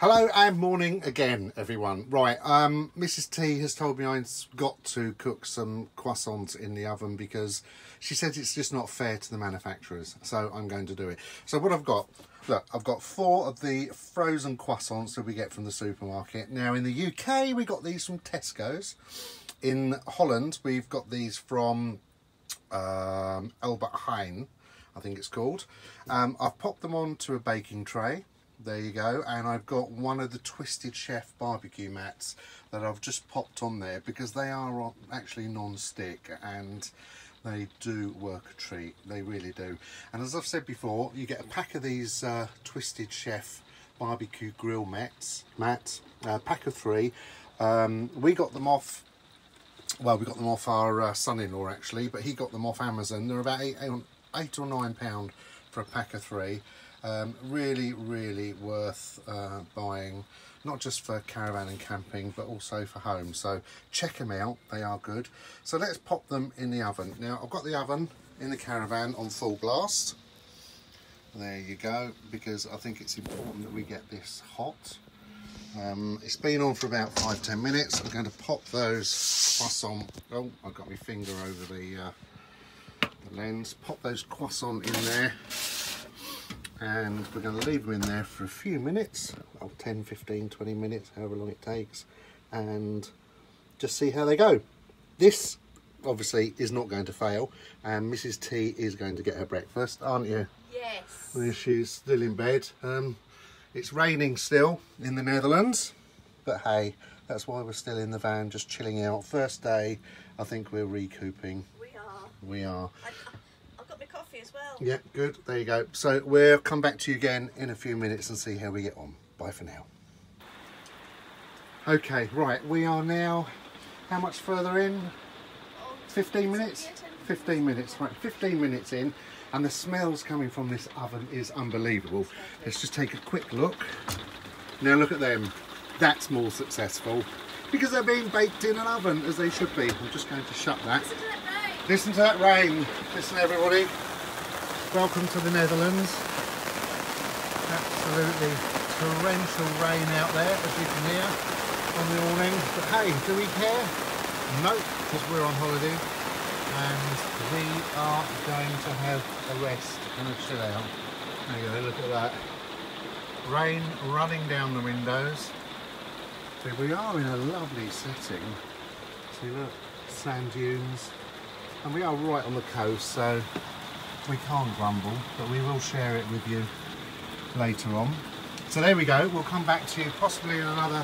Hello and morning again, everyone. Right, um, Mrs. T has told me I've got to cook some croissants in the oven because she says it's just not fair to the manufacturers. So I'm going to do it. So what I've got, look, I've got four of the frozen croissants that we get from the supermarket. Now in the UK, we got these from Tesco's. In Holland, we've got these from um, Albert Heijn, I think it's called. Um, I've popped them onto a baking tray there you go. And I've got one of the Twisted Chef barbecue mats that I've just popped on there because they are actually non-stick and they do work a treat. They really do. And as I've said before you get a pack of these uh, Twisted Chef barbecue grill mats mats uh, pack of three. Um, we got them off well we got them off our uh, son-in-law actually but he got them off Amazon. They're about eight, eight or nine pound for a pack of three um, really, really worth uh, buying, not just for caravan and camping, but also for home. So check them out, they are good. So let's pop them in the oven. Now, I've got the oven in the caravan on full blast. There you go, because I think it's important that we get this hot. Um, it's been on for about five ten minutes. I'm going to pop those croissant. Oh, I've got my finger over the, uh, the lens. Pop those croissant in there and we're going to leave them in there for a few minutes oh, 10 15 20 minutes however long it takes and just see how they go. This obviously is not going to fail and Mrs T is going to get her breakfast aren't you? Yes. Well, she's still in bed. Um, it's raining still in the Netherlands but hey that's why we're still in the van just chilling out. First day I think we're recouping. We are. We are. I, coffee as well. Yeah, good. There you go. So we'll come back to you again in a few minutes and see how we get on. Bye for now. Okay, right. We are now, how much further in? 15 minutes? 15 minutes, right. 15 minutes in and the smells coming from this oven is unbelievable. Let's just take a quick look. Now look at them. That's more successful because they're being baked in an oven as they should be. I'm just going to shut that. Listen to that rain. Listen everybody. Welcome to the Netherlands. Absolutely torrential rain out there, as you can hear on the awning. But hey, do we care? No, because we're on holiday and we are going to have a rest and a chill out. There you go, look at that. Rain running down the windows. So we are in a lovely setting. See look, sand dunes. And we are right on the coast, so we can't grumble, but we will share it with you later on. So there we go, we'll come back to you possibly in another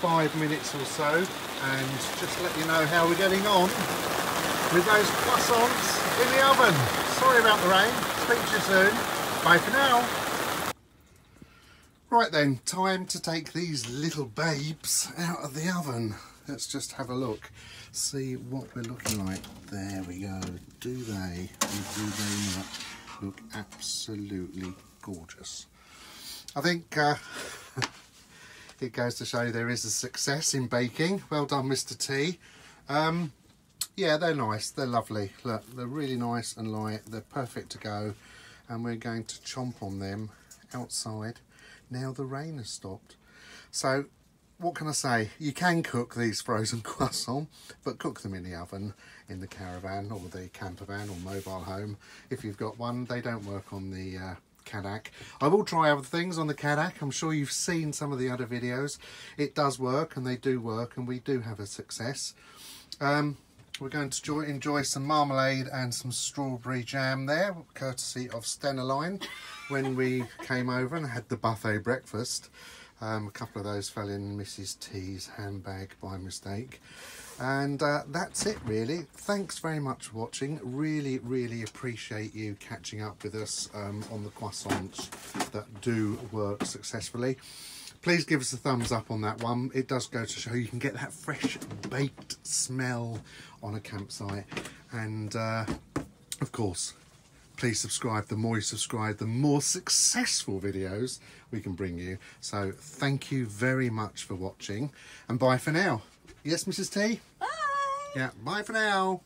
five minutes or so and just let you know how we're getting on with those croissants in the oven. Sorry about the rain, speak to you soon. Bye for now. Right then, time to take these little babes out of the oven. Let's just have a look see what we're looking like. There we go. Do they, do they not look absolutely gorgeous? I think uh, it goes to show there is a success in baking. Well done, Mr. T. Um, yeah, they're nice. They're lovely. Look, they're really nice and light. They're perfect to go. And we're going to chomp on them outside. Now the rain has stopped. So what can I say? You can cook these frozen croissants, but cook them in the oven, in the caravan or the camper van or mobile home. If you've got one, they don't work on the uh, Cadac. I will try other things on the Cadac. I'm sure you've seen some of the other videos. It does work and they do work and we do have a success. Um, we're going to enjoy some marmalade and some strawberry jam there, courtesy of Stena Line, when we came over and had the buffet breakfast. Um, a couple of those fell in Mrs. T's handbag by mistake. And uh, that's it really. Thanks very much for watching. Really, really appreciate you catching up with us um, on the croissants that do work successfully. Please give us a thumbs up on that one. It does go to show you can get that fresh baked smell on a campsite. And uh, of course, please subscribe. The more you subscribe, the more successful videos we can bring you. So thank you very much for watching and bye for now. Yes, Mrs. T? Bye. Yeah, bye for now.